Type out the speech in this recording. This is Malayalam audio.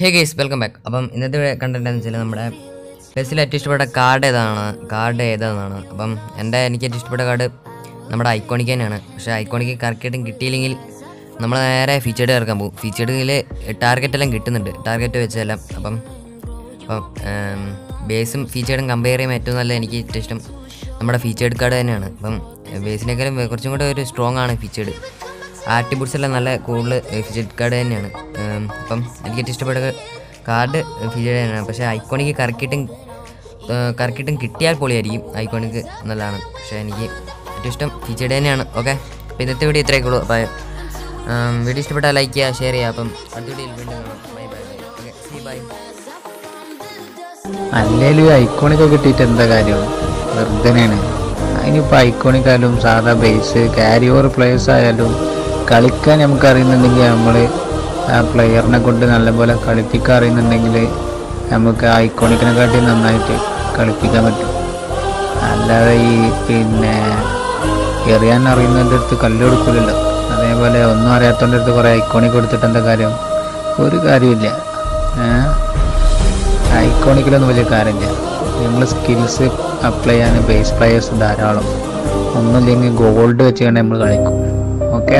ഹേ ഗേസ് വെൽക്കം ബാക്ക് അപ്പം ഇന്നത്തെ കണ്ടന്റ് എന്ന് വെച്ചാൽ നമ്മുടെ ബസ്സിൽ ഏറ്റവും ഇഷ്ടപ്പെട്ട കാർഡ് ഏതാണ്? കാർഡ് ഏതാണെന്നാണ്. അപ്പം എന്റെ എനിക്ക് ഏറ്റവും ഇഷ്ടപ്പെട്ട കാർഡ് നമ്മുടെ ഐക്കോണിക് തന്നെയാണ്. പക്ഷേ ഐക്കോണിക്ക് കറക്റ്റായിട്ടും കിട്ടിയില്ലെങ്കിൽ നമ്മൾ നേരെ ഫീച്ചേർഡ് ഇറക്കാൻ പോകും. ഫീച്ചേർഡിൽ ടാർഗറ്റ് എല്ലാം കിട്ടുന്നുണ്ട്. ടാർഗറ്റ് വെച്ചെല്ലാം അപ്പം അപ്പം ബേസും ഫീച്ചേർഡും കമ്പയർ ചെയ്യുമ്പോൾ ഏറ്റവും നല്ല എനിക്ക് ഏറ്റവും ഇഷ്ടം നമ്മുടെ ഫീച്ചേർഡ് കാർഡ് തന്നെയാണ്. അപ്പം ബേസിനേക്കാളും കുറച്ചും കൂടെ ഒരു സ്ട്രോങ് ആണ് ഫീച്ചേർഡ് ആർട്ടിബുട്സ് എല്ലാം നല്ല കൂടുതൽ ഫിജിറ്റ് കാർഡ് തന്നെയാണ്. അപ്പം എനിക്ക് ഏറ്റവും ഇഷ്ടപ്പെട്ട കാർഡ് ഫീച്ചേർഡ് തന്നെയാണ്. പക്ഷേ ഐക്കോണിക്ക് കറക്കിയിട്ടും കറക്കിയിട്ടും കിട്ടിയാൽ പൊളിയായിരിക്കും. ഐക്കോണിക്ക് നല്ലതാണ്. പക്ഷേ എനിക്ക് ഏറ്റവും ഇഷ്ടം ഫീച്ചേർഡ് തന്നെയാണ്. ഓക്കെ? അപ്പോൾ ഇന്നത്തെ വീഡിയോ ഇത്രയൊക്കെ ഉള്ളൂ. അപ്പോൾ വീഡിയോ ഇഷ്ടപ്പെട്ടാൽ ലൈക്ക് ചെയ്യുക ഷെയർ ചെയ്യുക. അപ്പം അടുത്ത വീഡിയോയിൽ വീണ്ടും കാണാം. ബൈ ബൈ അല്ലേലും ഐക്കോണിക്ക് കിട്ടിയിട്ട് എന്താ കാര്യം? വെറുതെയാണ് അതിനിപ്പോൾ ഐക്കോണിക് ആയാലും സാധാ ബേസ് ക്യാരി ഓവർ പ്ലേയേഴ്സ് ആയാലും കളിക്കാൻ നമുക്ക് അറിയുന്നുണ്ടെങ്കിൽ നമ്മൾ ആ പ്ലെയറിനെ കൊണ്ട് നല്ലപോലെ കളിപ്പിക്കാൻ അറിയുന്നുണ്ടെങ്കിൽ നമുക്ക് ഐക്കോണിക്കിനെക്കാട്ടി നന്നായിട്ട് കളിപ്പിക്കാൻ പറ്റും. അല്ലാതെ ഈ പിന്നെ എറിയാൻ അറിയുന്നതിന്റെ അടുത്ത് കല്ല് കൊടുക്കില്ലല്ലോ അതേപോലെ ഒന്നും അറിയാത്തതിന്റെ അടുത്ത് കുറേ ഐക്കോണിക് കൊടുത്തിട്ട് എന്താ കാര്യം? ഒരു കാര്യമില്ല ഐക്കോണിക്കിലൊന്നും വലിയ കാര്യമില്ല. നമ്മൾ സ്കിൽസ് അപ്ലൈ ചെയ്യാൻ ബേസ് പ്ലെയേഴ്സ് ധാരാളം. ഒന്നുമില്ലെങ്കിൽ ഗോൾഡ് വെച്ച് നമ്മൾ കളിക്കും. ഓക്കെ